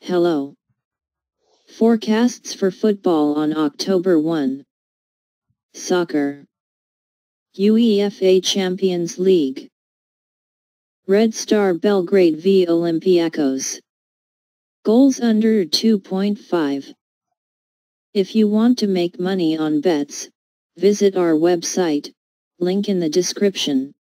Hello. Forecasts for football on October 1. Soccer. UEFA Champions League. Red Star Belgrade v Olympiacos. Goals under 2.5. If you want to make money on bets, visit our website, link in the description.